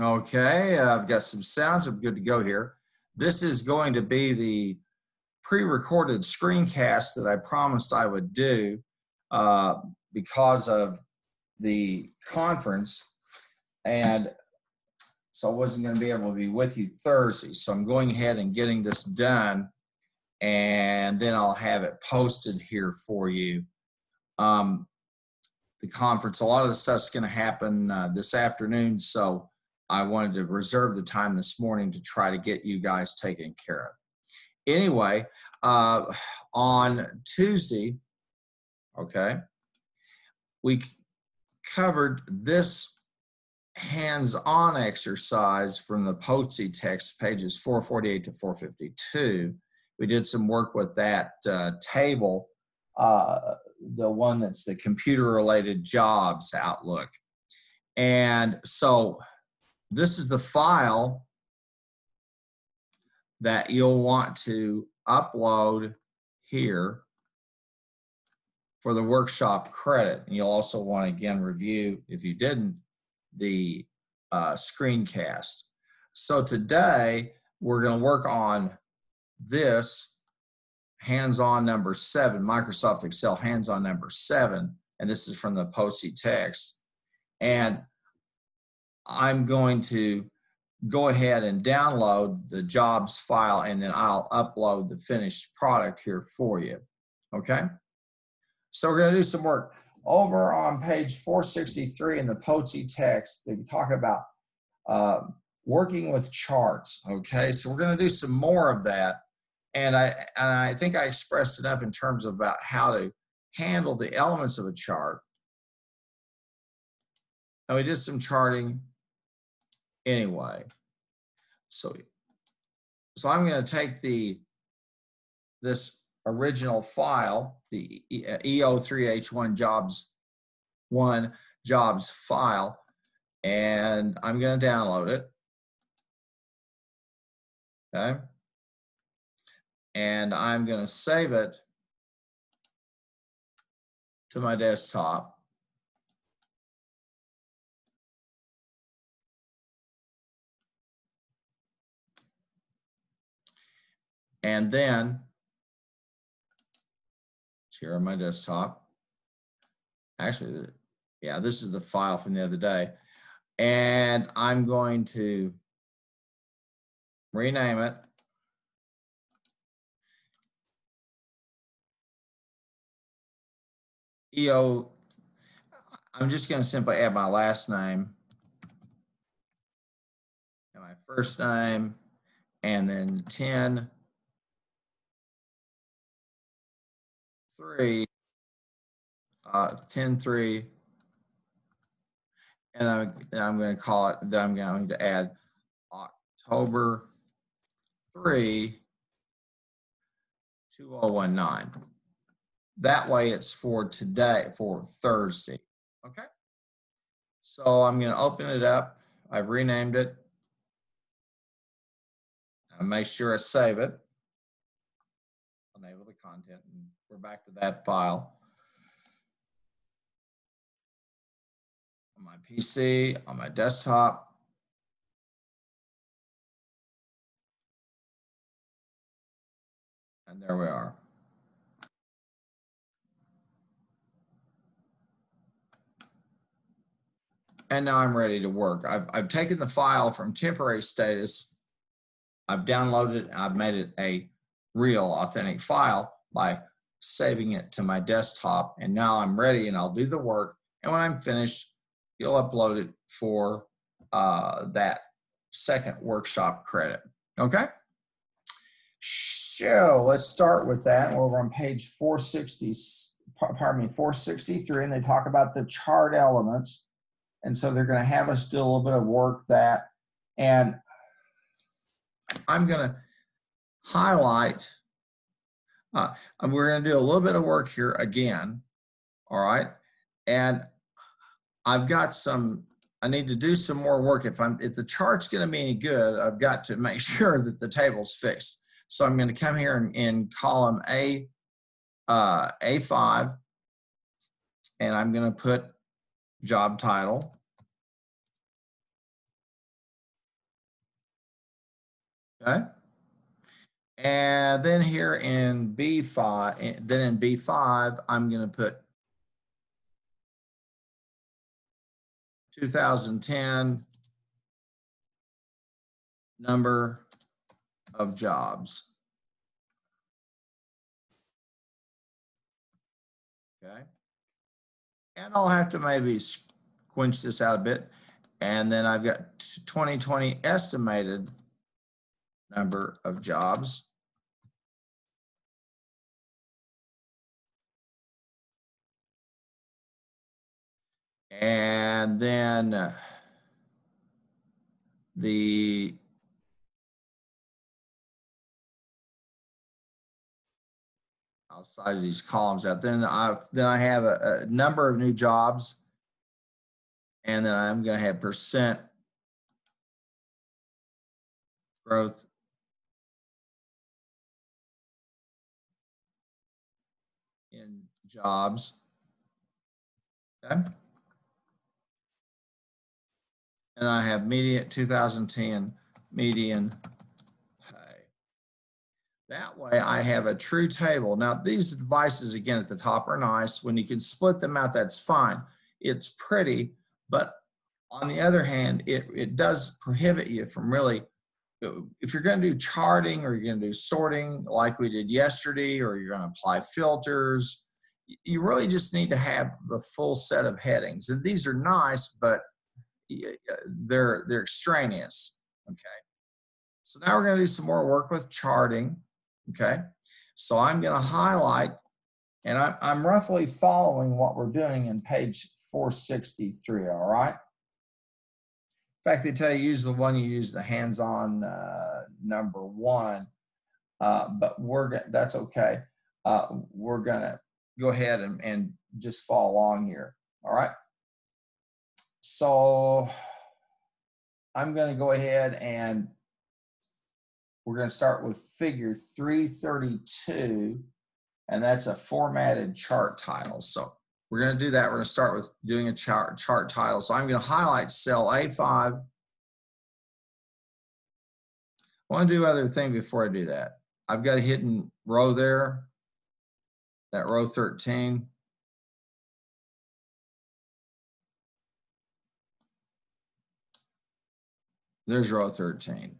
Okay, I've got some sounds. I'm good to go here. This is going to be the pre-recorded screencast that I promised I would do uh, because of the conference. And so I wasn't going to be able to be with you Thursday. So I'm going ahead and getting this done and then I'll have it posted here for you. Um, the conference, a lot of the stuff's going to happen uh, this afternoon. So I wanted to reserve the time this morning to try to get you guys taken care of. Anyway, uh, on Tuesday, okay, we covered this hands-on exercise from the Poatsy text, pages 448 to 452. We did some work with that uh, table, uh, the one that's the computer-related jobs outlook. And so this is the file that you'll want to upload here for the workshop credit. And you'll also want to again review, if you didn't, the uh, screencast. So today we're going to work on this hands-on number seven, Microsoft Excel hands-on number seven, and this is from the Poatsy text. And I'm going to go ahead and download the jobs file and then I'll upload the finished product here for you. Okay? So we're going to do some work. Over on page 463 in the Poatsy text, they talk about uh, working with charts. Okay, so we're going to do some more of that. And I, and I think I expressed enough in terms of about how to handle the elements of a chart. And we did some charting anyway. So, so I'm going to take the this original file, the EO3H1 uh, jobs one jobs file, and I'm going to download it. Okay. And I'm going to save it to my desktop. And then it's here on my desktop. Actually, yeah, this is the file from the other day. And I'm going to rename it. EO, I'm just going to simply add my last name and my first name and then 10 three, uh, 10 3, and I'm, I'm going to call it, then I'm going to add October 3, 2019. That way it's for today, for Thursday. Okay. So I'm going to open it up. I've renamed it. I make sure I save it. Enable the content and we're back to that file. On my PC, on my desktop. And there we are. And now I'm ready to work. I've, I've taken the file from temporary status. I've downloaded it. I've made it a real authentic file by saving it to my desktop. And now I'm ready and I'll do the work. And when I'm finished, you'll upload it for uh, that second workshop credit. Okay? So let's start with that. We're on page 460, pardon me, 463, and they talk about the chart elements. And so they're going to have us do a little bit of work that, and I'm going to highlight uh, and we're going to do a little bit of work here again. All right. And I've got some, I need to do some more work. If I'm, if the chart's going to be any good, I've got to make sure that the table's fixed. So I'm going to come here in, in column A, uh, A5, and I'm going to put job title. Okay. And then here in B5, eh, then in B5, I'm going to put 2010 number of jobs. Okay. And I'll have to maybe squinch this out a bit. And then I've got 2020 estimated number of jobs. And then uh, the I'll size these columns out. Then I then I have a, a number of new jobs, and then I'm going to have percent growth in jobs. Okay. And I have median 2010 median pay. That way I have a true table. Now these devices again at the top are nice. When you can split them out, that's fine. It's pretty, but on the other hand, it, it does prohibit you from really, uh, if you're going to do charting or you're going to do sorting like we did yesterday, or you're going to apply filters, you really just need to have the full set of headings. And these are nice, but they're they're extraneous. Okay. So now we're going to do some more work with charting. Okay. So I'm going to highlight, and I'm, I'm roughly following what we're doing in page 463. All right. In fact, they tell you use the one you use the hands-on uh, number one, uh, but we're that's okay. Uh, we're gonna go ahead and, and just follow along here. All right. So I'm going to go ahead and we're going to start with figure 332, and that's a formatted chart title. So we're going to do that. We're going to start with doing a chart, chart title. So I'm going to highlight cell A5. I want to do other thing before I do that. I've got a hidden row there, that row 13. There's row 13.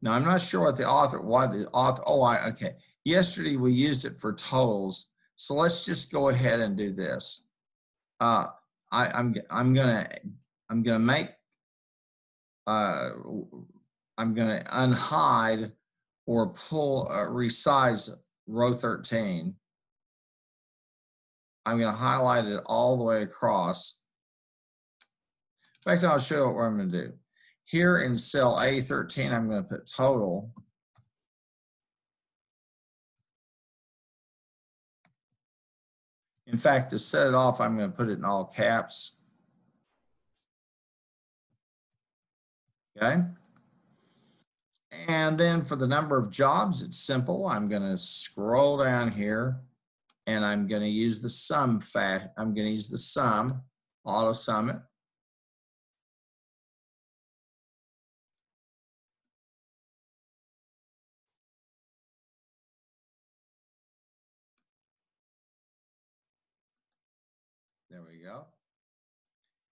Now, I'm not sure what the author, why the author, oh, I, okay. Yesterday we used it for totals. So let's just go ahead and do this. Uh, I, I'm, I'm gonna, I'm gonna make, uh, I'm gonna unhide or pull, uh, resize row 13. I'm gonna highlight it all the way across in fact, I'll show you what I'm going to do. Here in cell A13, I'm going to put total. In fact, to set it off, I'm going to put it in all caps. Okay. And then for the number of jobs, it's simple. I'm going to scroll down here and I'm going to use the sum fact. I'm going to use the sum, auto sum it.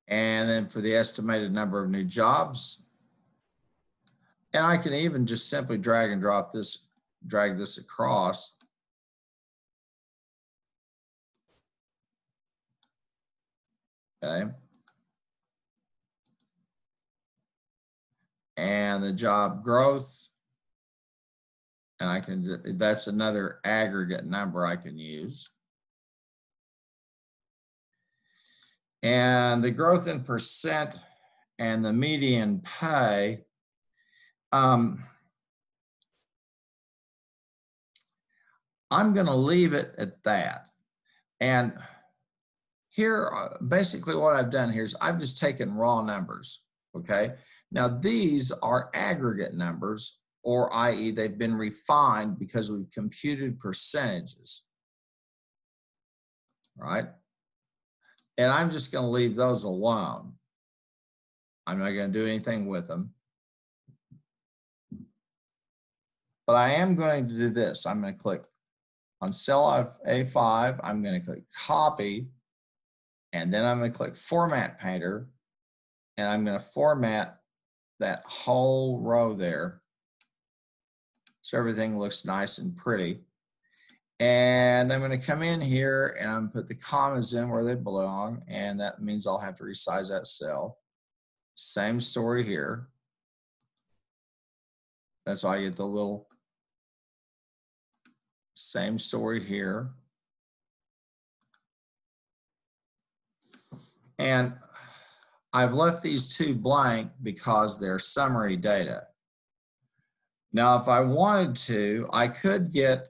And then for the estimated number of new jobs, and I can even just simply drag and drop this, drag this across. Okay. And the job growth, and I can, that's another aggregate number I can use. And the growth in percent and the median pay, um, I'm going to leave it at that. And here, uh, basically what I've done here is I've just taken raw numbers, okay? Now these are aggregate numbers, or i.e. they've been refined because we've computed percentages, right? And I'm just going to leave those alone. I'm not going to do anything with them. but I am going to do this. I'm going to click on cell A5. I'm going to click copy, and then I'm going to click format painter, and I'm going to format that whole row there. So everything looks nice and pretty. And I'm going to come in here and I'm put the commas in where they belong. And that means I'll have to resize that cell. Same story here. That's why I get the little same story here. And I've left these two blank because they're summary data. Now, if I wanted to, I could get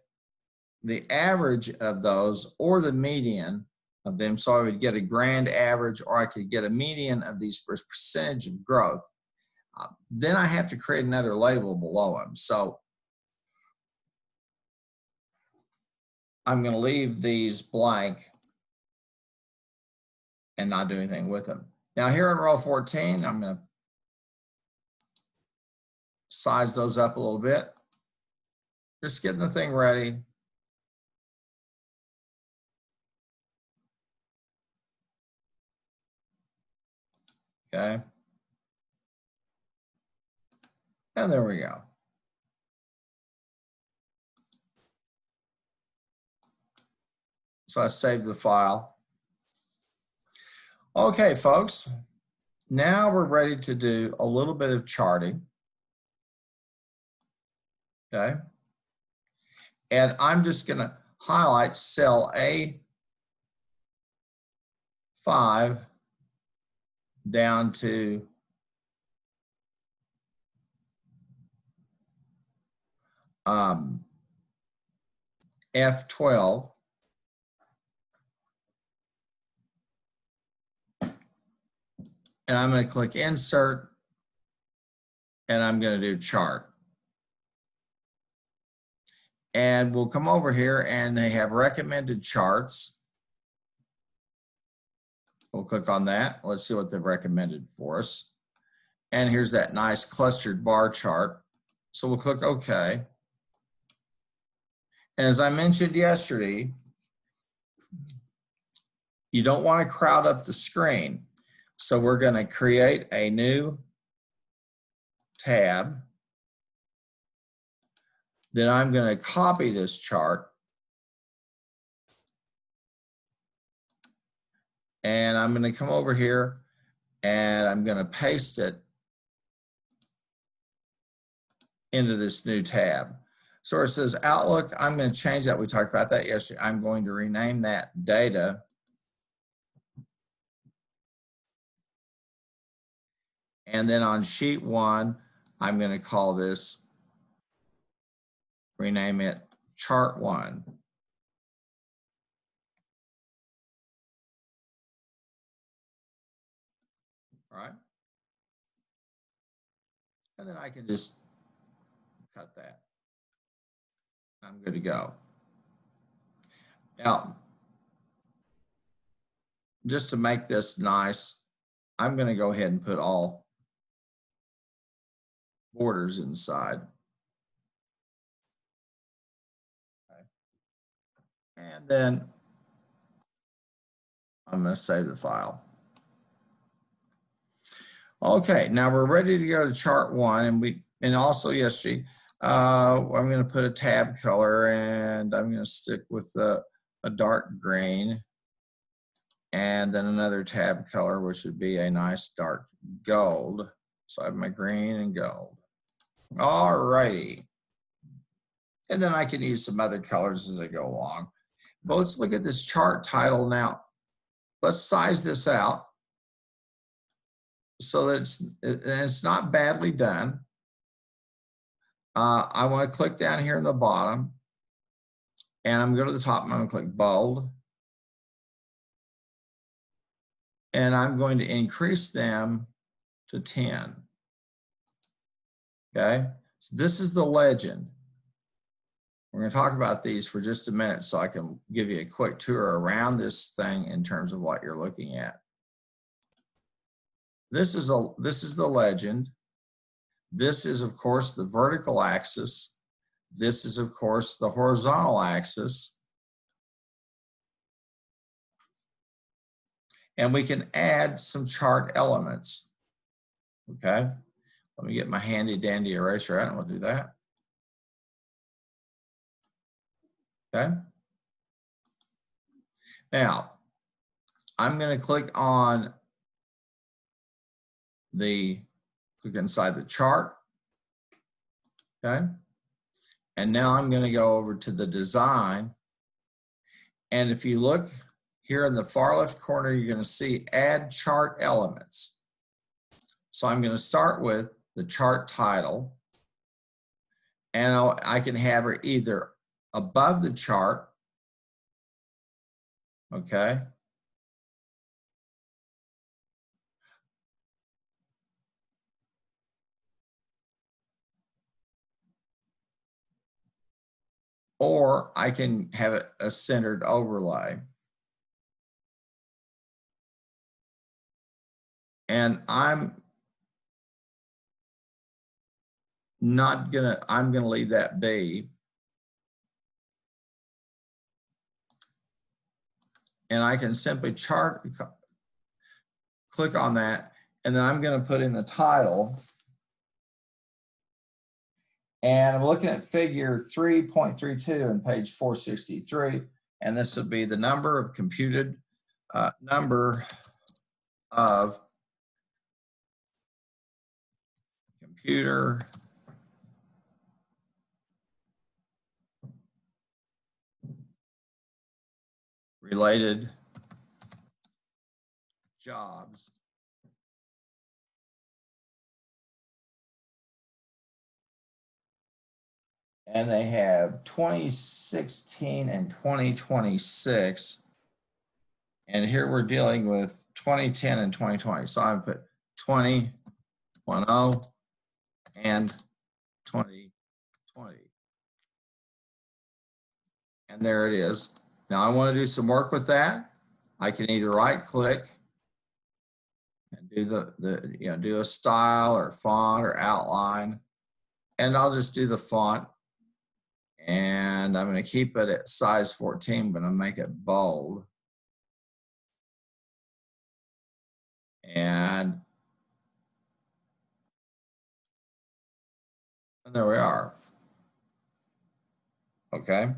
the average of those or the median of them. So I would get a grand average or I could get a median of these percentage of growth. Uh, then I have to create another label below them. So I'm going to leave these blank and not do anything with them. Now here in row 14, I'm going to size those up a little bit. Just getting the thing ready. Okay. And there we go. So I saved the file. Okay, folks. Now we're ready to do a little bit of charting. Okay. And I'm just going to highlight cell A5 down to um, F12. And I'm going to click Insert, and I'm going to do Chart. And we'll come over here, and they have recommended charts. We'll click on that. Let's see what they've recommended for us. And here's that nice clustered bar chart. So we'll click OK. And as I mentioned yesterday, you don't want to crowd up the screen. So we're going to create a new tab. Then I'm going to copy this chart And I'm going to come over here and I'm going to paste it into this new tab. So it says Outlook, I'm going to change that. We talked about that yesterday. I'm going to rename that data. And then on sheet one, I'm going to call this, rename it chart one. right? And then I can just cut that. I'm good to go. Now, just to make this nice, I'm going to go ahead and put all borders inside. Okay. And then I'm going to save the file. Okay, now we're ready to go to chart one and we, and also yesterday, uh, I'm going to put a tab color and I'm going to stick with a, a dark green and then another tab color, which would be a nice dark gold. So I have my green and gold. All righty. And then I can use some other colors as I go along. But let's look at this chart title now. Let's size this out so that it's, it's not badly done. Uh, I want to click down here in the bottom and I'm going to the top and I'm going to click bold. And I'm going to increase them to 10. Okay, so this is the legend. We're going to talk about these for just a minute so I can give you a quick tour around this thing in terms of what you're looking at. This is, a, this is the legend. This is, of course, the vertical axis. This is, of course, the horizontal axis. And we can add some chart elements. Okay, let me get my handy dandy eraser out and we'll do that. Okay. Now, I'm going to click on the, click inside the chart. Okay. And now I'm going to go over to the design. And if you look here in the far left corner, you're going to see add chart elements. So I'm going to start with the chart title. And I'll, I can have it either above the chart, okay, or I can have a centered overlay. And I'm not gonna, I'm gonna leave that be. And I can simply chart, click on that, and then I'm gonna put in the title and I'm looking at figure 3.32 on page 463. And this would be the number of computed uh, number of computer related jobs and they have 2016 and 2026. And here we're dealing with 2010 and 2020. So I put 20, 10, and 2020. And there it is. Now I want to do some work with that. I can either right click and do the, the you know, do a style or font or outline. And I'll just do the font and I'm going to keep it at size 14, but I'm gonna make it bold. And, and there we are. Okay.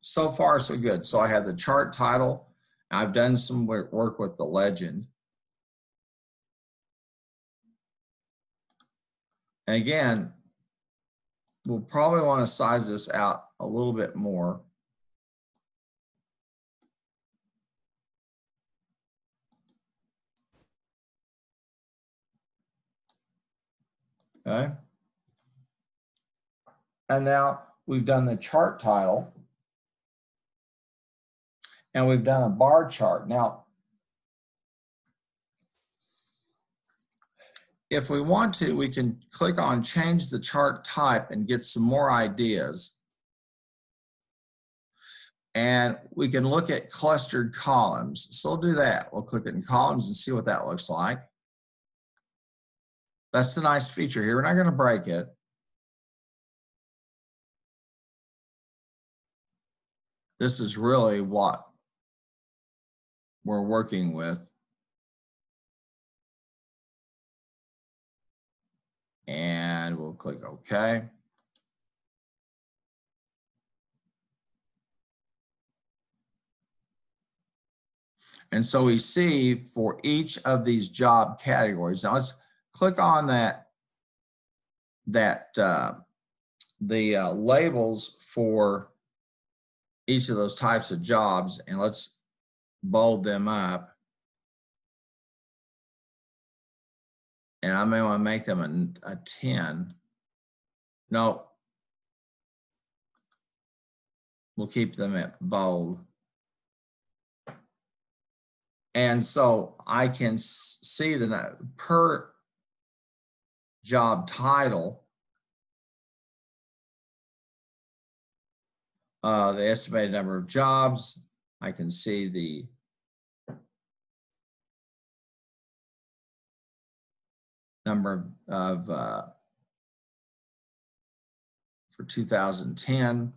So far, so good. So I have the chart title. I've done some work with the legend. And again, we'll probably want to size this out a little bit more. Okay. And now we've done the chart title and we've done a bar chart. Now, if we want to, we can click on change the chart type and get some more ideas. And we can look at clustered columns. So we'll do that. We'll click it in columns and see what that looks like. That's the nice feature here. We're not going to break it. This is really what we're working with. And we'll click OK. And so we see for each of these job categories. Now let's click on that, that uh, the uh, labels for each of those types of jobs and let's bold them up. And I may want to make them a, a 10. No. We'll keep them at bold. And so I can see that per job title, uh, the estimated number of jobs, I can see the number of, uh, for 2010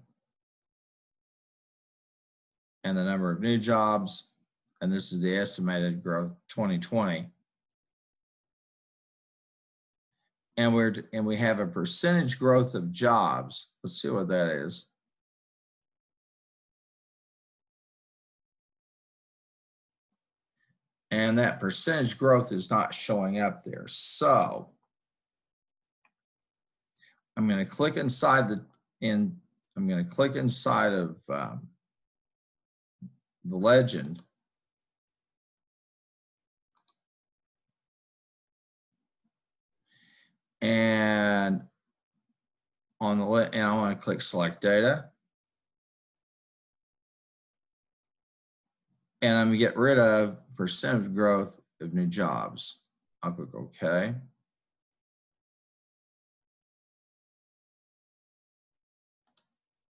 and the number of new jobs. And this is the estimated growth 2020. And we're and we have a percentage growth of jobs. Let's see what that is. And that percentage growth is not showing up there. So I'm going to click inside the in I'm going to click inside of um, the legend. And on the and I want to click select data. And I'm going to get rid of percent of growth of new jobs. I'll click OK.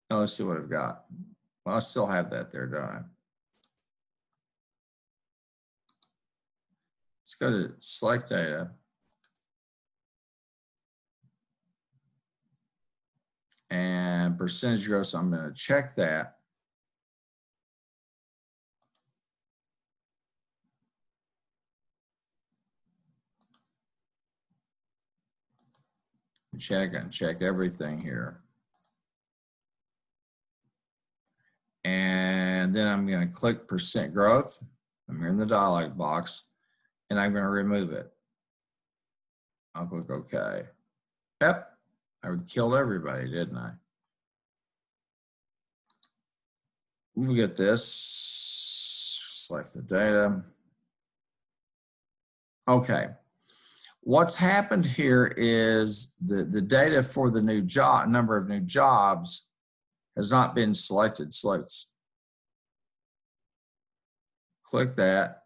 Now let's see what I've got. Well, I still have that there, don't I? Let's go to select data. And percentage growth, so I'm going to check that. Check and check everything here. And then I'm going to click percent growth. I'm here in the dialog box and I'm going to remove it. I'll click OK. Yep, I killed everybody, didn't I? We get this, select the data. Okay. What's happened here is the, the data for the new job, number of new jobs has not been selected. So let's click that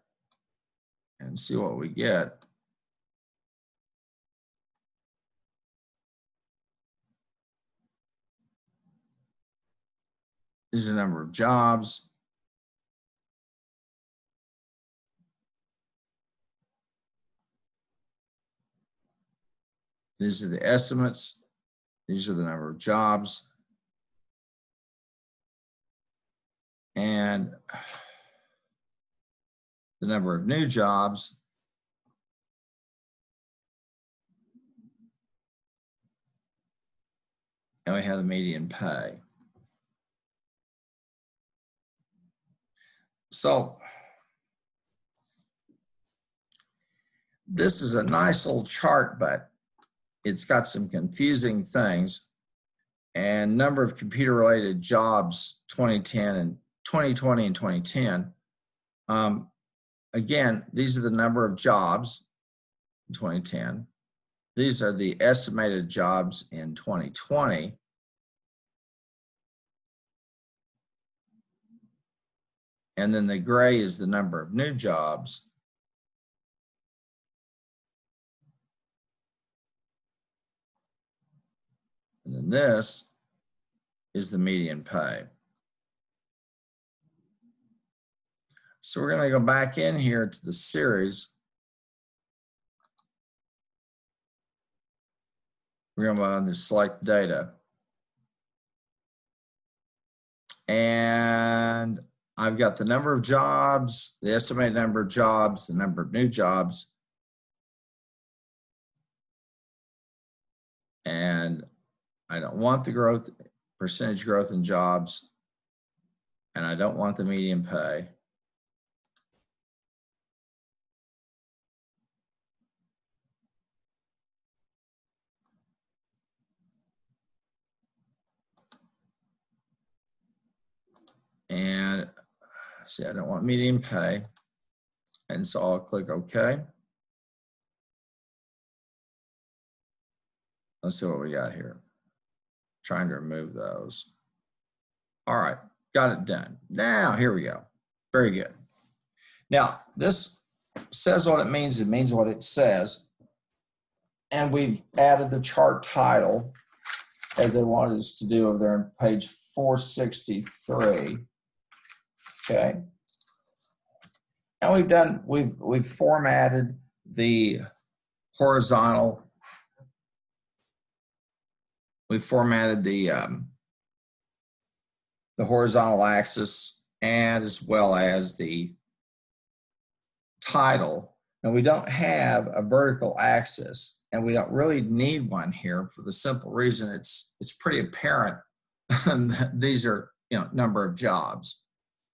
and see what we get. Is the number of jobs. These are the estimates. These are the number of jobs. And the number of new jobs. And we have the median pay. So this is a nice little chart, but it's got some confusing things. And number of computer related jobs 2010 and 2020 and 2010. Um, again, these are the number of jobs in 2010. These are the estimated jobs in 2020. And then the gray is the number of new jobs. And then this is the median pay. So we're going to go back in here to the series. We're going to go on the select data. And I've got the number of jobs, the estimated number of jobs, the number of new jobs. And I don't want the growth, percentage growth in jobs. And I don't want the median pay. And see, I don't want median pay. And so I'll click OK. Let's see what we got here. Trying to remove those. All right, got it done. Now, here we go. Very good. Now, this says what it means. It means what it says. And we've added the chart title as they wanted us to do over there on page 463. Okay. And we've done, we've, we've formatted the horizontal we formatted the um, the horizontal axis and as well as the title. Now we don't have a vertical axis and we don't really need one here for the simple reason it's it's pretty apparent these are you know number of jobs.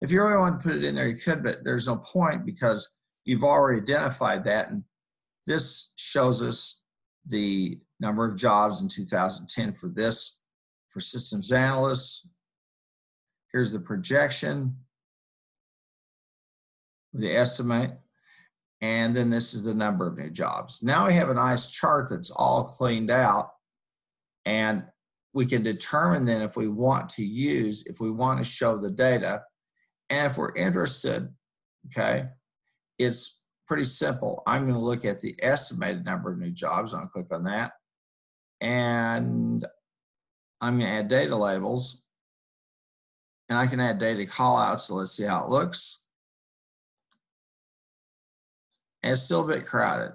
If you really want to put it in there, you could, but there's no point because you've already identified that and this shows us the number of jobs in 2010 for this for systems analysts Here's the projection, the estimate, and then this is the number of new jobs. Now we have a nice chart that's all cleaned out and we can determine then if we want to use, if we want to show the data, and if we're interested, okay, it's pretty simple. I'm going to look at the estimated number of new jobs. I'll click on that. And I'm going to add data labels and I can add data callouts. So let's see how it looks. And it's still a bit crowded.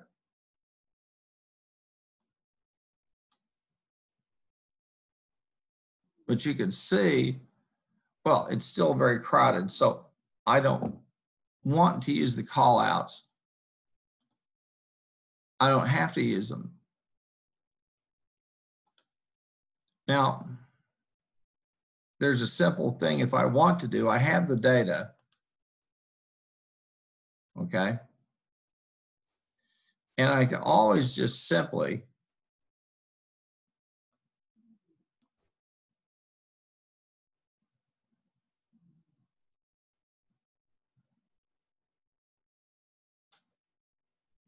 But you can see, well, it's still very crowded. So I don't want to use the callouts. I don't have to use them. Now, there's a simple thing if I want to do, I have the data, okay? And I can always just simply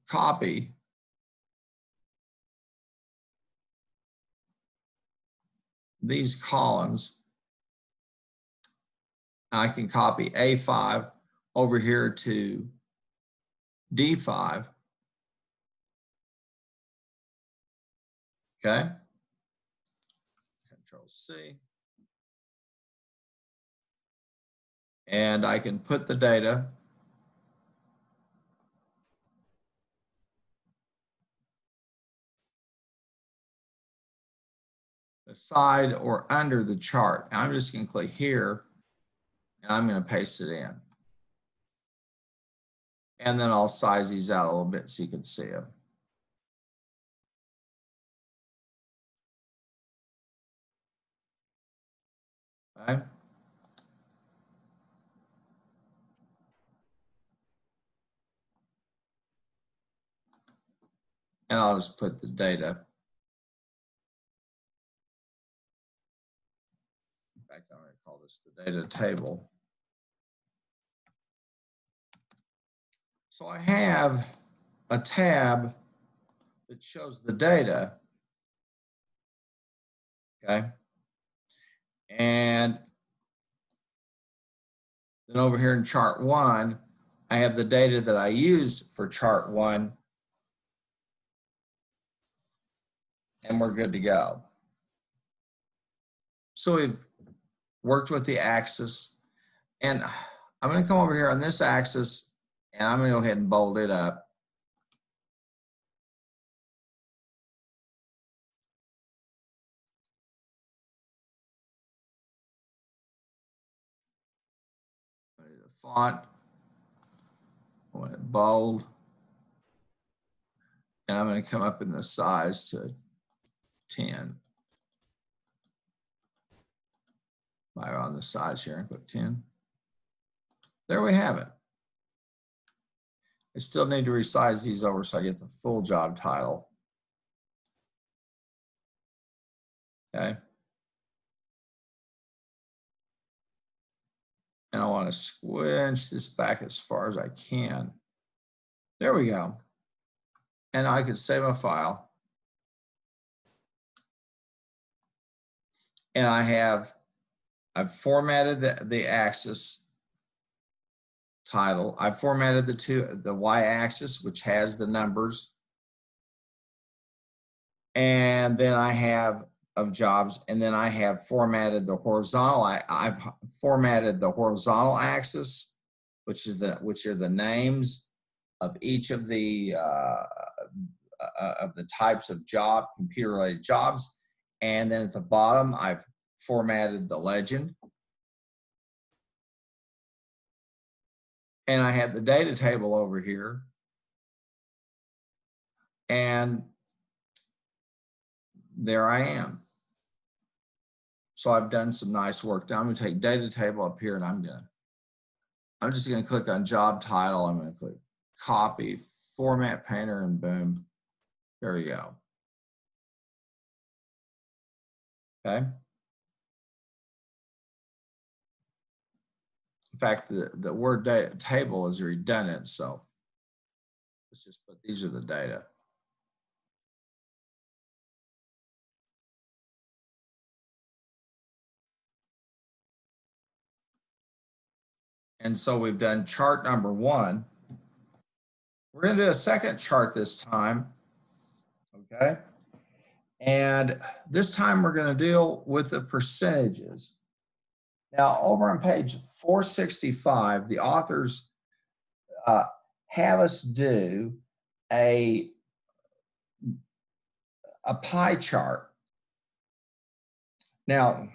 copy these columns I can copy A5 over here to D5. Okay. Control C. And I can put the data aside or under the chart. I'm just going to click here and I'm going to paste it in. And then I'll size these out a little bit so you can see them. Okay. And I'll just put the data. The data table. So I have a tab that shows the data. Okay. And then over here in chart one, I have the data that I used for chart one. And we're good to go. So we've worked with the axis. And I'm going to come over here on this axis and I'm gonna go ahead and bold it up. Font, I want it bold. And I'm gonna come up in the size to 10. On the size here and put 10. There we have it. I still need to resize these over so I get the full job title. Okay. And I want to squinch this back as far as I can. There we go. And I can save a file. And I have, I've formatted the, the axis title. I've formatted the two, the y-axis, which has the numbers. And then I have of jobs, and then I have formatted the horizontal. I, I've formatted the horizontal axis, which is the which are the names of each of the uh, uh, of the types of job computer related jobs, And then at the bottom, I've formatted the legend. And I have the data table over here. And there I am. So I've done some nice work. Now I'm gonna take data table up here and I'm gonna, I'm just gonna click on job title. I'm gonna click copy, format painter, and boom, there we go. Okay. In fact, the, the word table is redundant, so let's just put these are the data. And so we've done chart number one. We're going to do a second chart this time. Okay. And this time we're going to deal with the percentages. Now, over on page 465, the authors uh, have us do a, a pie chart. Now,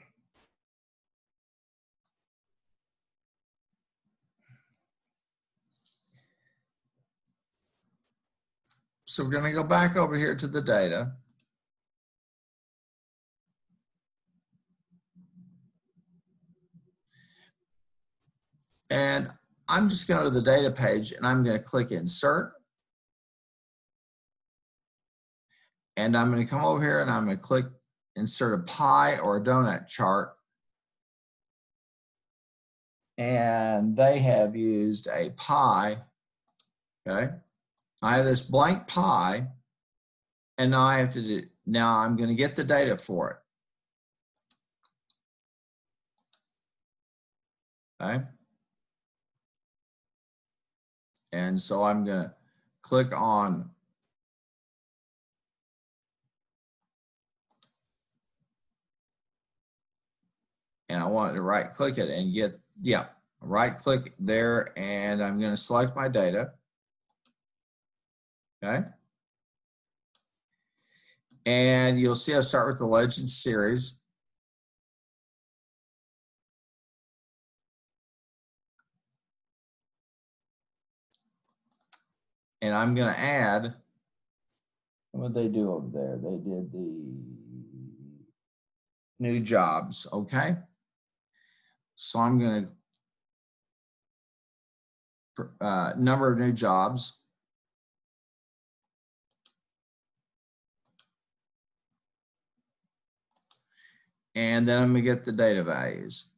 So we're going to go back over here to the data. And I'm just going to go to the data page and I'm going to click insert. And I'm going to come over here and I'm going to click insert a pie or a donut chart. And they have used a pie, okay? I have this blank pie, and now I have to do, now I'm going to get the data for it. Okay. And so I'm going to click on and I want to right click it and get, yeah, right click there and I'm going to select my data. Okay. And you'll see I start with the Legend series. And I'm going to add, what did they do over there? They did the new jobs, okay? So I'm going to, uh, number of new jobs. and then I'm gonna get the data values.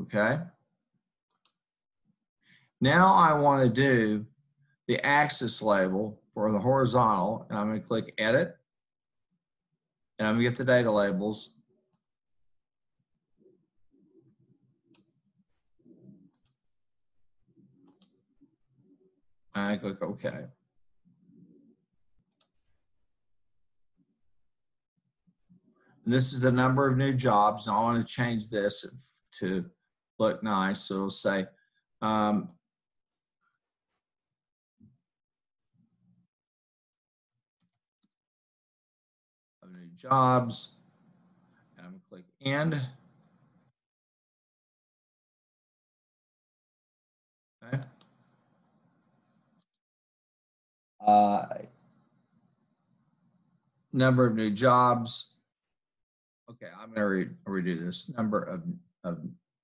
Okay. Now I want to do the axis label for the horizontal, and I'm going to click Edit, and I'm going to get the data labels. I click OK. And this is the number of new jobs. I want to change this to look nice. So it'll say um, new jobs. And I'm to click and. Okay. Uh, number of new jobs. Okay, I'm to re redo this. Number of, of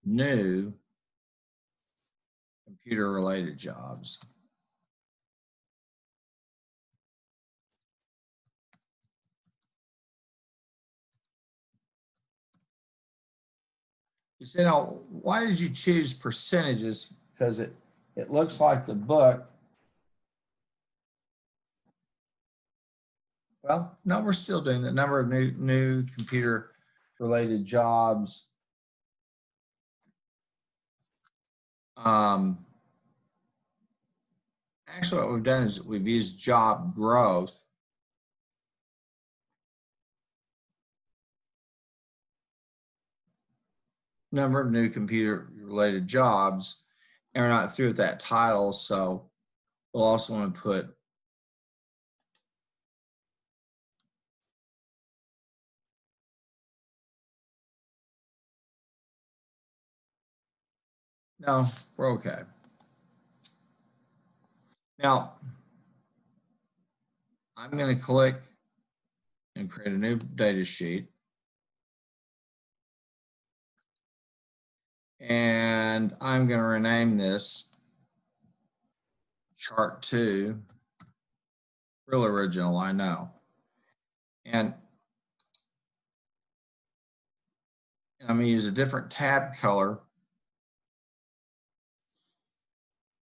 new computer related jobs. You say, now, why did you choose percentages? Because it, it looks like the book Well, no, we're still doing the number of new new computer related jobs. Um, actually, what we've done is we've used job growth. Number of new computer related jobs, and we're not through with that title, so we'll also want to put No, we're okay. Now, I'm going to click and create a new data sheet. And I'm going to rename this chart two. Real original, I know. And I'm going to use a different tab color.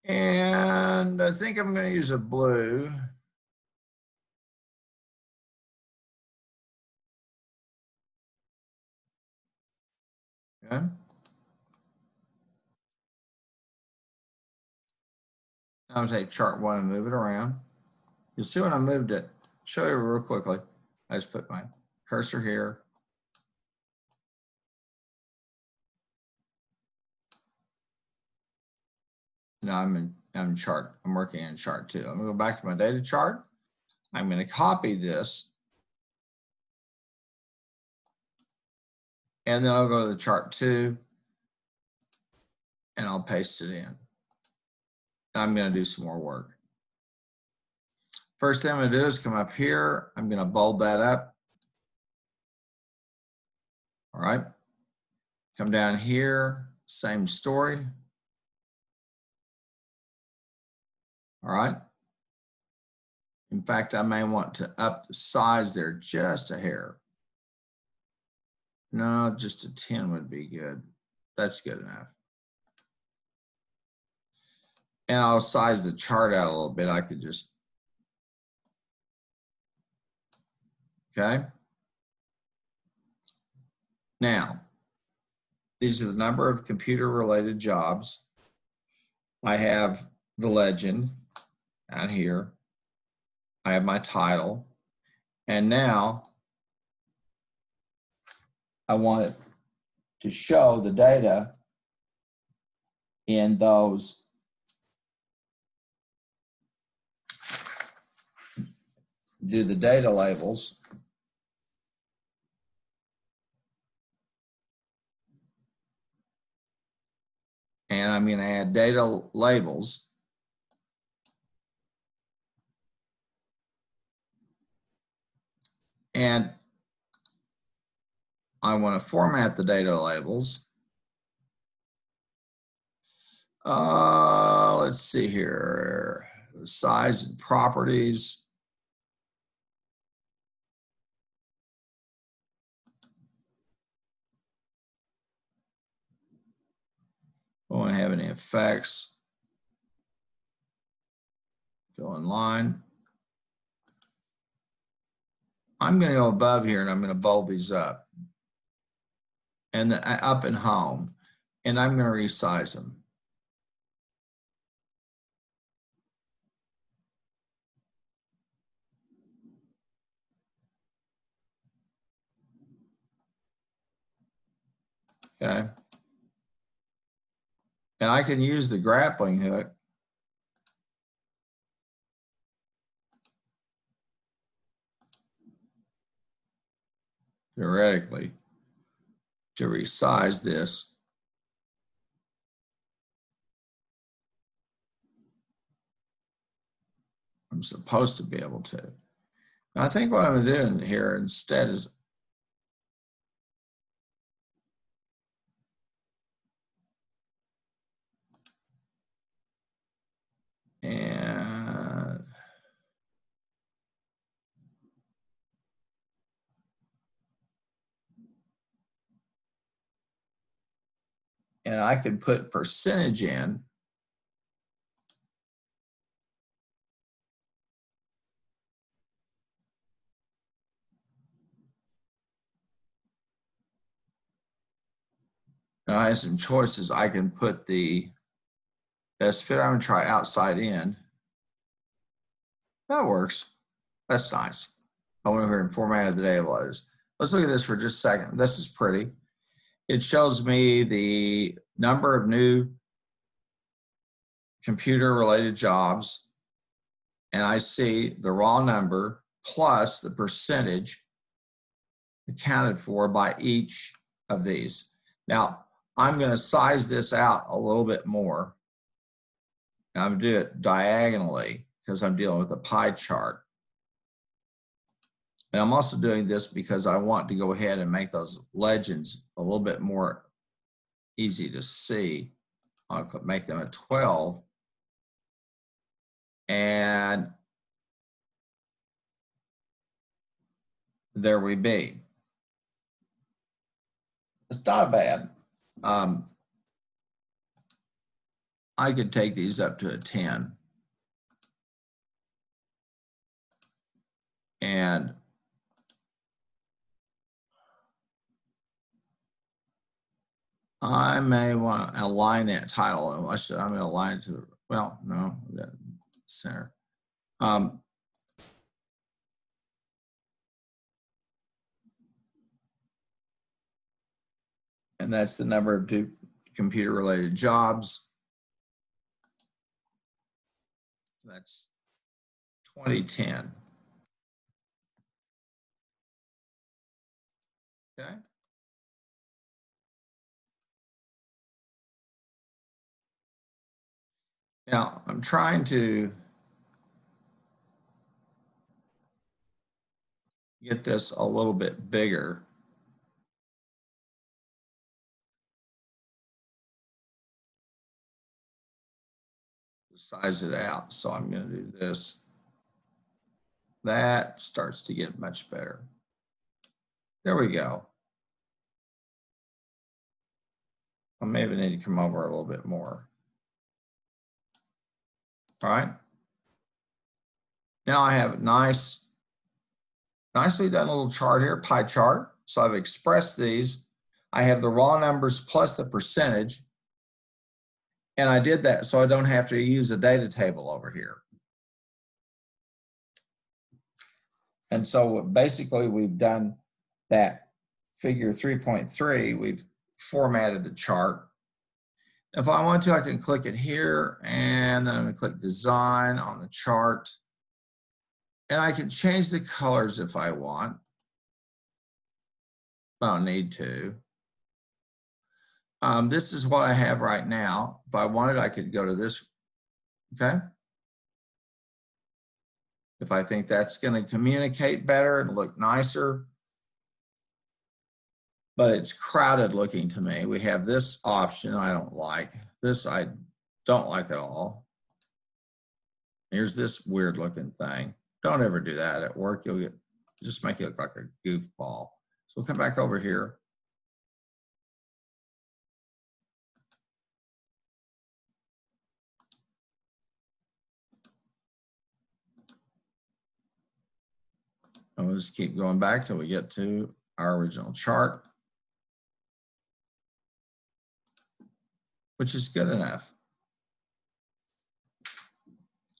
And I think I'm going to use a blue. Okay. I'm gonna take chart one and move it around. You'll see when I moved it, show you real quickly. I just put my cursor here. Now I'm in, I'm in chart, I'm working in chart two. I'm gonna go back to my data chart. I'm gonna copy this. And then I'll go to the chart two and I'll paste it in. I'm going to do some more work. First thing I'm going to do is come up here. I'm going to bulb that up. All right. Come down here, same story. All right. In fact, I may want to up the size there just a hair. No, just a 10 would be good. That's good enough and I'll size the chart out a little bit. I could just, okay. Now, these are the number of computer related jobs. I have the legend out here. I have my title. And now I want it to show the data in those do the data labels. And I'm going to add data labels. And I want to format the data labels. Uh, let's see here, the size and properties. Want to have any effects. Fill in line. I'm going to go above here and I'm going to bulb these up. And then uh, up and home. And I'm going to resize them. Okay. And I can use the grappling hook theoretically to resize this I'm supposed to be able to. I think what I'm doing here instead is and I can put percentage in. Now I have some choices. I can put the Best fit, I'm gonna try outside in. That works. That's nice. I went over and formatted the data loads. Let's look at this for just a second. This is pretty. It shows me the number of new computer related jobs and I see the raw number plus the percentage accounted for by each of these. Now, I'm going to size this out a little bit more. I'm going to do it diagonally because I'm dealing with a pie chart. And I'm also doing this because I want to go ahead and make those legends a little bit more easy to see. I'll make them a 12. And there we be. It's not bad. Um, I could take these up to a 10. And I may want to align that title. Should, I'm going to align it to, the, well, no, center. Um, and that's the number of computer related jobs. That's 2010. Okay. Now, I'm trying to get this a little bit bigger. Size it out. So I'm going to do this. That starts to get much better. There we go. I maybe need to come over a little bit more. All right. Now I have a nice, nicely done little chart here, pie chart. So I've expressed these. I have the raw numbers plus the percentage. And I did that so I don't have to use a data table over here. And so basically we've done that figure 3.3, we've formatted the chart if I want to, I can click it here and then I'm gonna click design on the chart. And I can change the colors if I want. I don't need to. Um, this is what I have right now. If I wanted, I could go to this, okay? If I think that's gonna communicate better and look nicer, but it's crowded looking to me. We have this option I don't like. This I don't like at all. Here's this weird looking thing. Don't ever do that at work. You'll get just make it look like a goofball. So we'll come back over here. And we'll just keep going back till we get to our original chart. Which is good enough.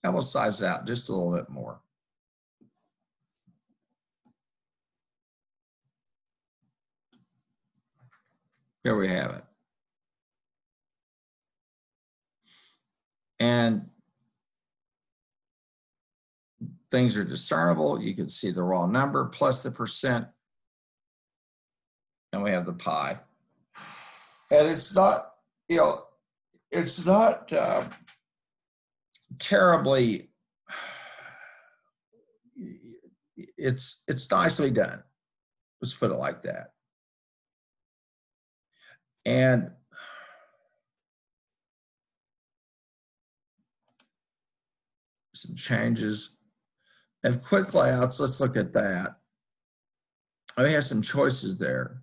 I will size out just a little bit more. There we have it. And things are discernible. You can see the raw number plus the percent. And we have the pie. And it's not, you know, it's not uh, terribly it's it's nicely done. Let's put it like that. And some changes and quick layouts. Let's look at that. I have some choices there.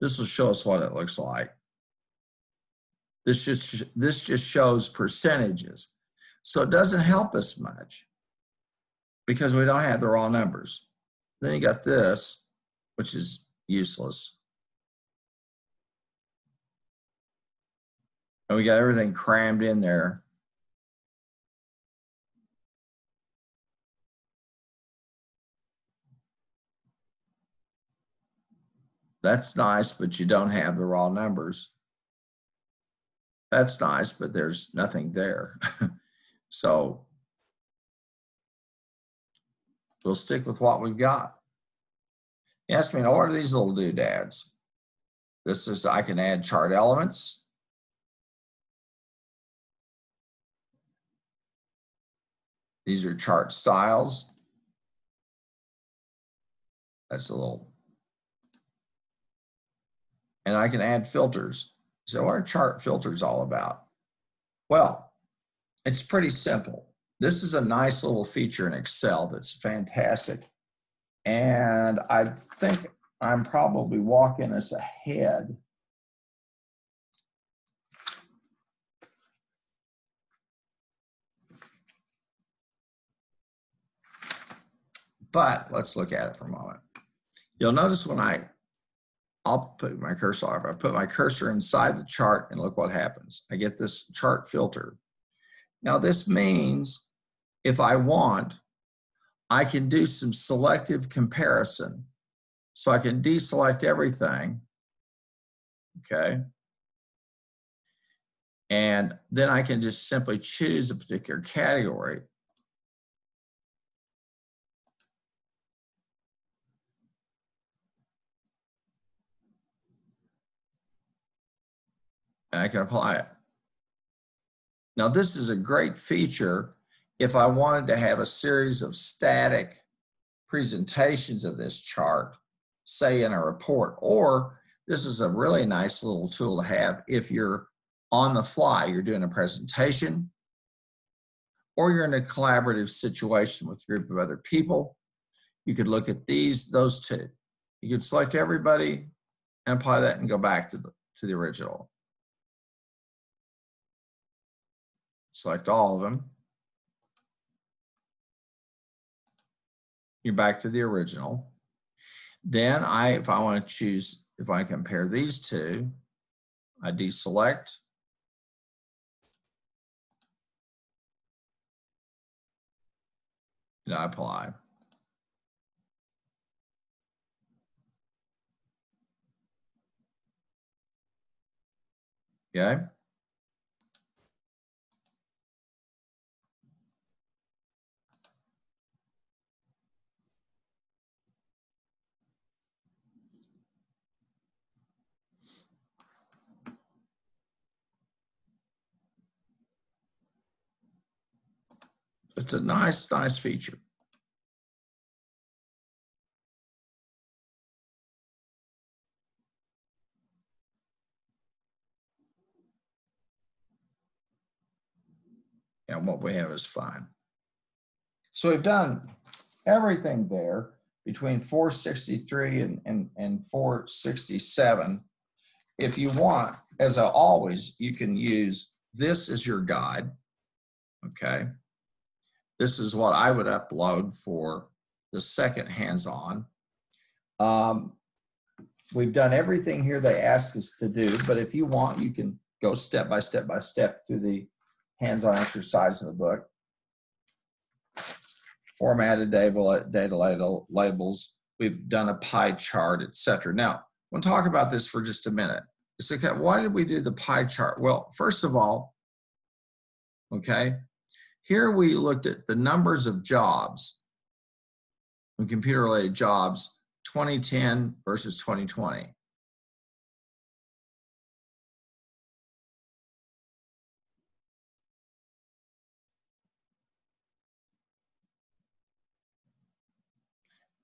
This will show us what it looks like this just, this just shows percentages. So it doesn't help us much because we don't have the raw numbers. Then you got this, which is useless. And we got everything crammed in there. That's nice, but you don't have the raw numbers that's nice, but there's nothing there. so we'll stick with what we've got. You ask me, now what are these little doodads? This is, I can add chart elements. These are chart styles. That's a little. And I can add filters. So are chart filters all about? Well, it's pretty simple. This is a nice little feature in Excel that's fantastic. And I think I'm probably walking us ahead. But let's look at it for a moment. You'll notice when I, I'll put my cursor off, I put my cursor inside the chart and look what happens. I get this chart filter. Now this means if I want, I can do some selective comparison. So I can deselect everything, okay? And then I can just simply choose a particular category and I can apply it. Now, this is a great feature if I wanted to have a series of static presentations of this chart, say in a report, or this is a really nice little tool to have if you're on the fly, you're doing a presentation, or you're in a collaborative situation with a group of other people. You could look at these, those two. You could select everybody and apply that and go back to the, to the original. Select all of them. You're back to the original. Then I, if I want to choose, if I compare these two, I deselect. And I apply. Okay. It's a nice, nice feature. And what we have is fine. So we've done everything there between 463 and, and, and 467. If you want, as always, you can use this as your guide, okay? This is what I would upload for the second hands-on. Um, we've done everything here they asked us to do, but if you want, you can go step by step by step through the hands-on exercise in the book. Formatted data, labels. We've done a pie chart, etc. Now, to talk about this for just a minute. It's okay, why did we do the pie chart? Well, first of all, okay, here we looked at the numbers of jobs, and computer related jobs, 2010 versus 2020.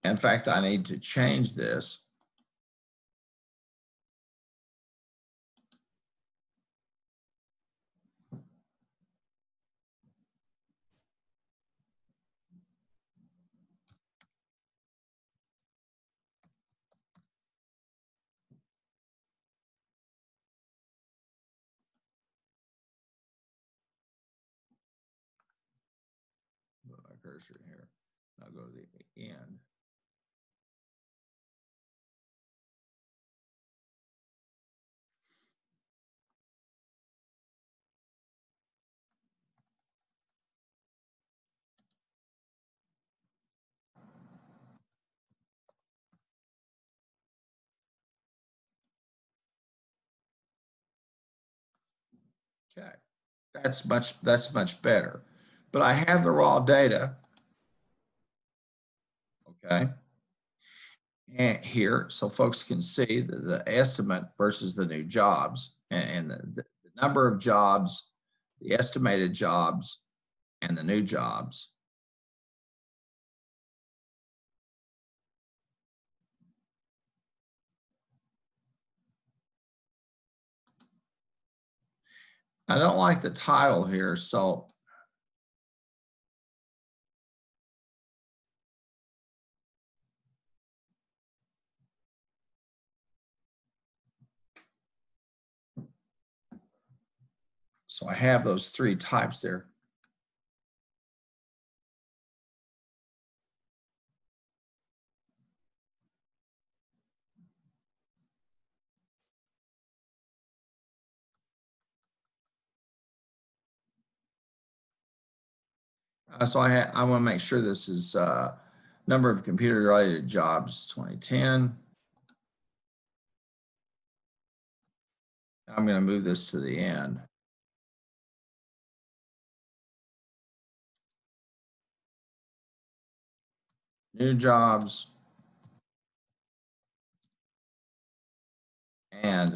In fact, I need to change this cursor here. I'll go to the end. Okay, that's much that's much better. But I have the raw data Okay. And here, so folks can see the, the estimate versus the new jobs and, and the, the number of jobs, the estimated jobs, and the new jobs. I don't like the title here, so So I have those three types there. Uh, so I, I want to make sure this is uh, number of computer related jobs 2010. I'm going to move this to the end. New jobs. And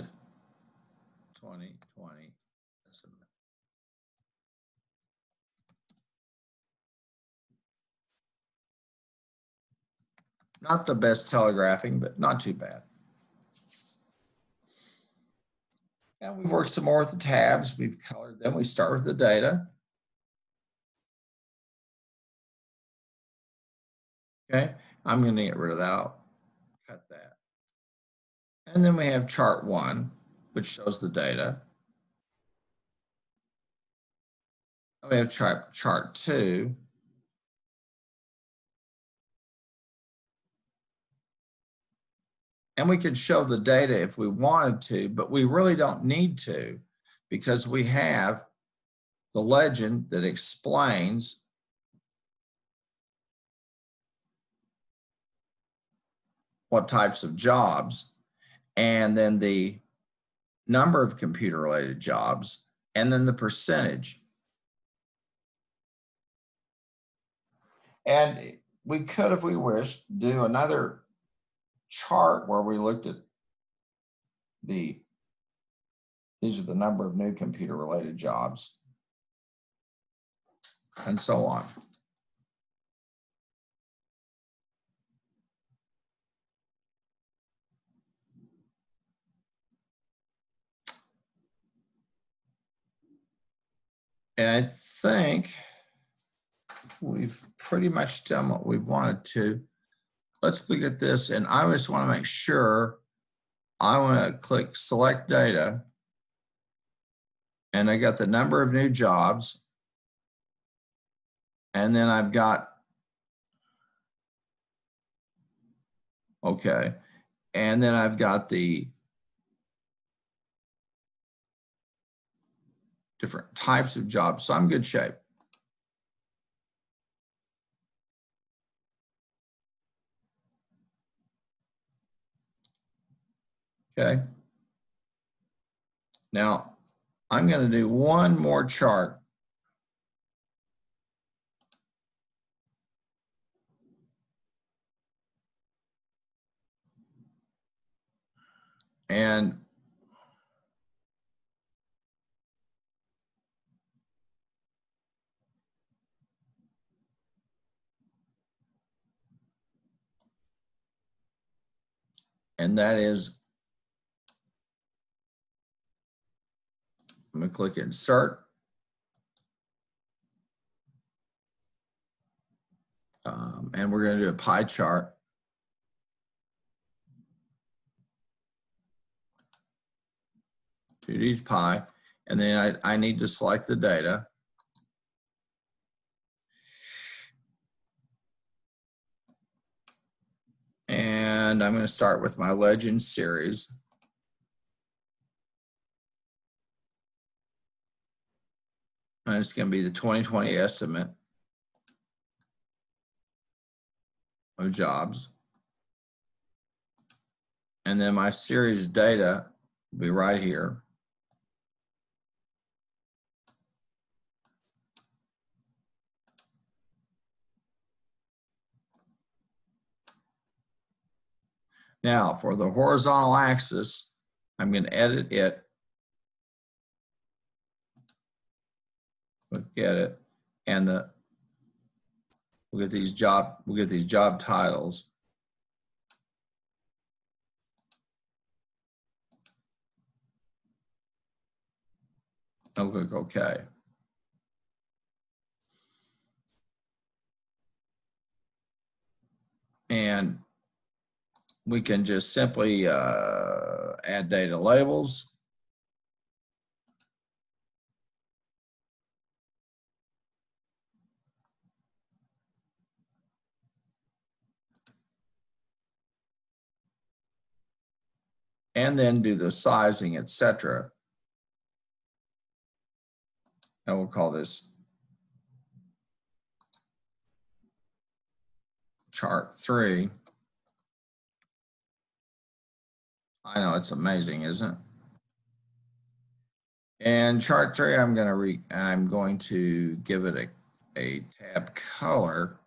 2020. Not the best telegraphing, but not too bad. And we've worked some more with the tabs. We've colored them. We start with the data. Okay, I'm going to get rid of that. I'll cut that. And then we have chart one, which shows the data. We have chart, chart two. And we could show the data if we wanted to, but we really don't need to because we have the legend that explains what types of jobs, and then the number of computer related jobs, and then the percentage. And we could, if we wish, do another chart where we looked at the, these are the number of new computer related jobs and so on. And I think we've pretty much done what we wanted to. Let's look at this and I just want to make sure I want to click select data. And I got the number of new jobs. And then I've got okay. And then I've got the different types of jobs so I'm good shape Okay. Now, I'm going to do one more chart. And and that is I'm going to click insert. Um, and we're going to do a pie chart. To each pie. And then I, I need to select the data. And I'm going to start with my legend series. And it's going to be the 2020 estimate of jobs. And then my series data will be right here. Now, for the horizontal axis, I'm going to edit it. Look at it. And the we'll get these job we'll get these job titles. I'll click OK. And we can just simply uh, add data labels. And then do the sizing, etc. And we'll call this chart three. I know it's amazing, isn't it? And chart three, I'm going to re I'm going to give it a, a tab color.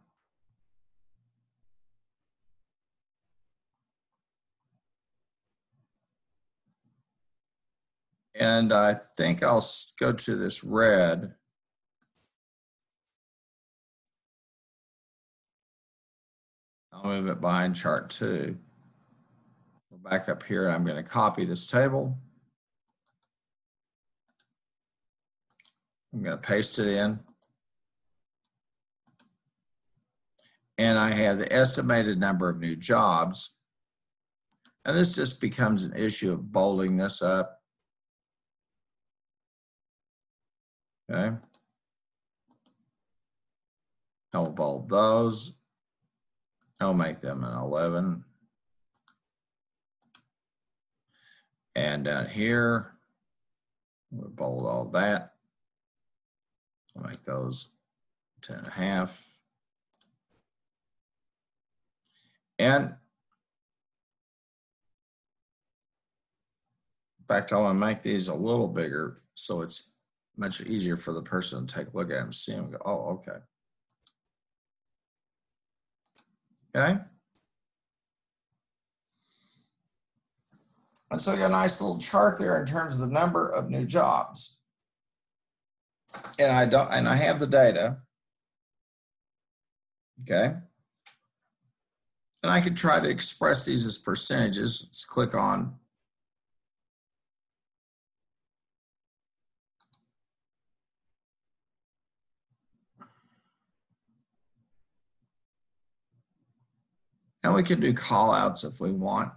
And I think I'll go to this red. I'll move it behind chart two. Back up here. I'm going to copy this table. I'm going to paste it in. And I have the estimated number of new jobs. And this just becomes an issue of bolding this up. Okay. I'll bold those. I'll make them an 11. And down here, we'll bold all that. I'll make those 10 and a half. And in fact, I want to make these a little bigger so it's much easier for the person to take a look at them, see them, go, oh, okay. Okay. And so you got a nice little chart there in terms of the number of new jobs. And I don't and I have the data. Okay. And I could try to express these as percentages. Let's click on And we can do call outs if we want.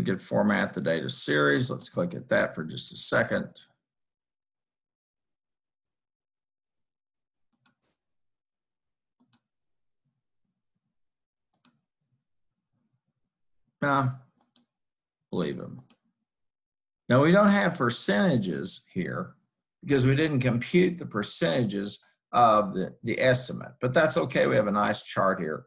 We could format the data series. Let's click at that for just a second. Nah, believe him. Now we don't have percentages here because we didn't compute the percentages of the, the estimate, but that's okay. We have a nice chart here.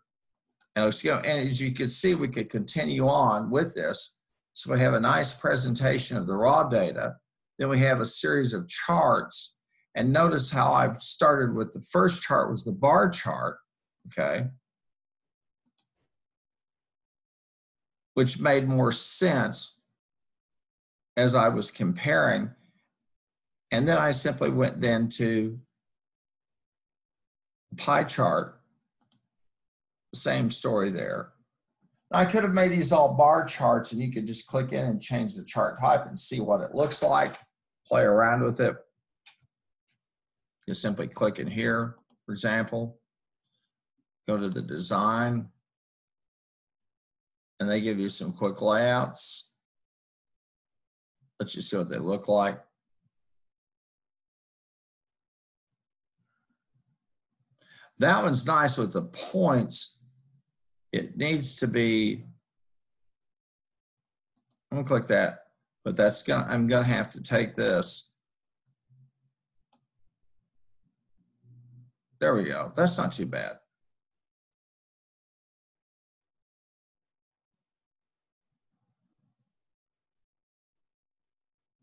And, and as you can see, we could continue on with this. So we have a nice presentation of the raw data. Then we have a series of charts. And notice how I've started with the first chart was the bar chart, okay? Which made more sense as I was comparing. And then I simply went then to pie chart, same story there. I could have made these all bar charts and you could just click in and change the chart type and see what it looks like, play around with it. You simply click in here, for example, go to the design, and they give you some quick layouts. Let you see what they look like. That one's nice with the points. It needs to be, I'm gonna click that, but that's gonna, I'm gonna have to take this. There we go. That's not too bad.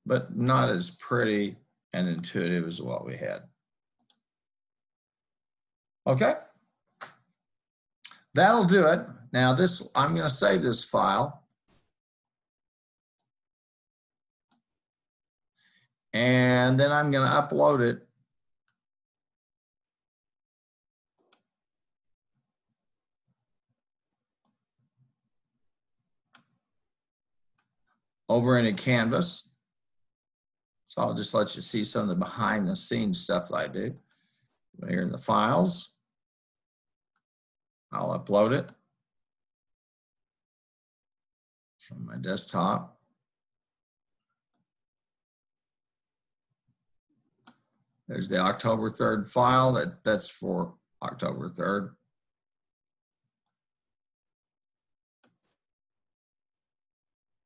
But not as pretty and intuitive as what we had. Okay. That'll do it. Now this, I'm going to save this file. And then I'm going to upload it over into Canvas. So I'll just let you see some of the behind the scenes stuff that I do. Here in the files, I'll upload it from my desktop. There's the October 3rd file. That, that's for October 3rd.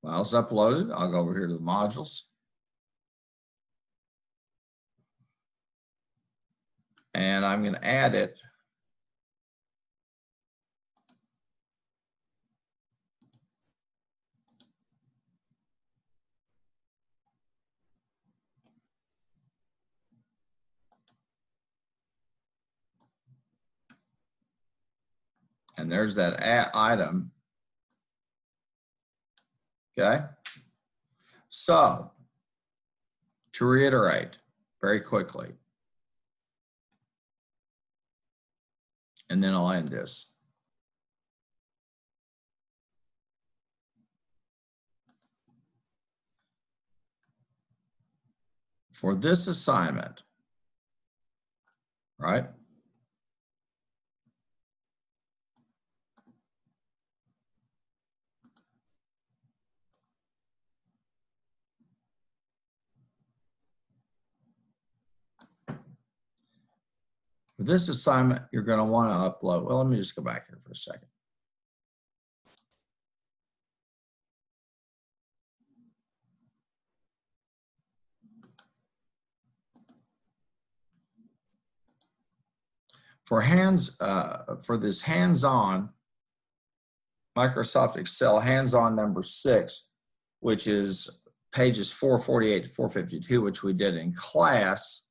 Files uploaded. I'll go over here to the modules. And I'm going to add it And there's that item. Okay. So to reiterate very quickly, and then I'll end this. For this assignment, right? For this assignment, you're going to want to upload. Well, let me just go back here for a second. For hands, uh, for this hands-on, Microsoft Excel hands-on number six, which is pages 448 to 452, which we did in class,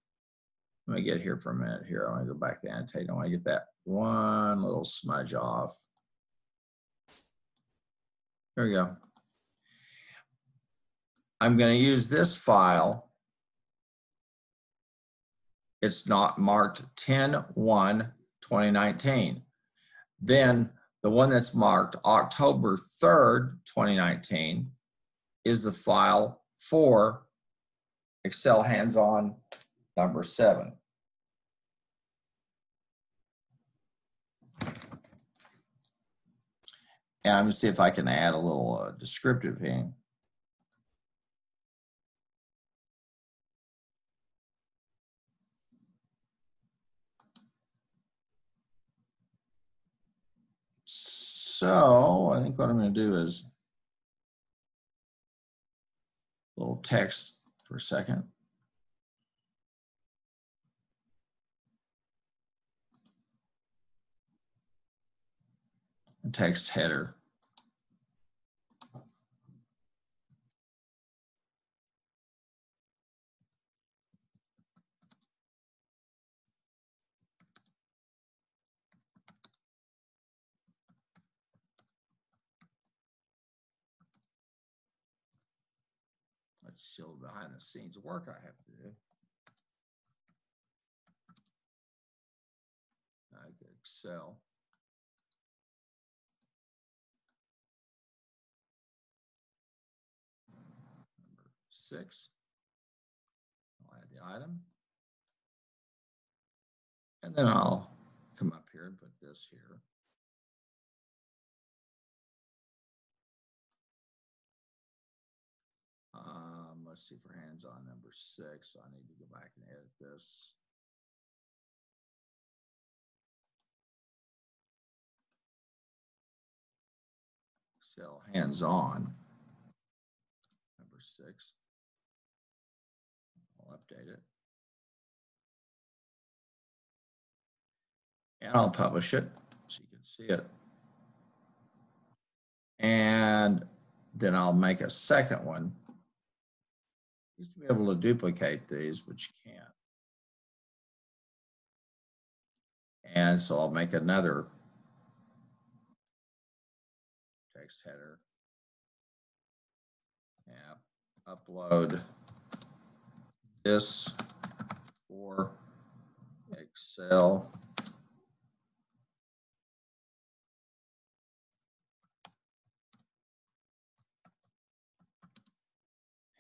let me get here for a minute here. I want to go back to annotate. I want to get that one little smudge off. There we go. I'm going to use this file. It's not marked 10-1-2019. Then the one that's marked October 3rd, 2019 is the file for Excel hands-on number seven. And I'm gonna see if I can add a little uh, descriptive in. So I think what I'm going to do is a little text for a second. Text header. Let's see behind the scenes work I have to do. Excel. Six. I'll add the item. And then I'll come up here and put this here. Um, let's see for hands-on number six. I need to go back and edit this. Excel hands-on number six update it. And I'll publish it so you can see it. And then I'll make a second one. Used to be able to duplicate these, but you can't. And so I'll make another text header. Yeah, upload this for Excel.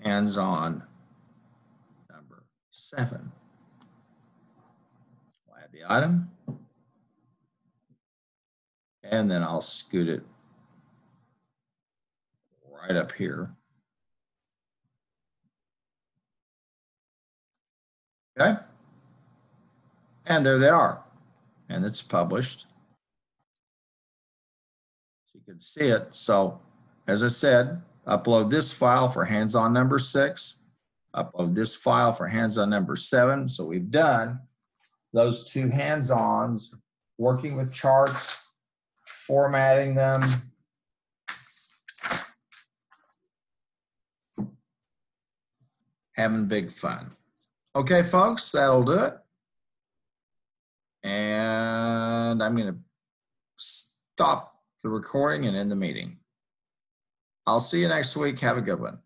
Hands-on number seven. I'll add the item. And then I'll scoot it right up here. Okay. And there they are. And it's published. So you can see it. So as I said, upload this file for hands-on number six, upload this file for hands-on number seven. So we've done those two hands-ons, working with charts, formatting them. Having big fun. Okay, folks, that'll do it. And I'm going to stop the recording and end the meeting. I'll see you next week. Have a good one.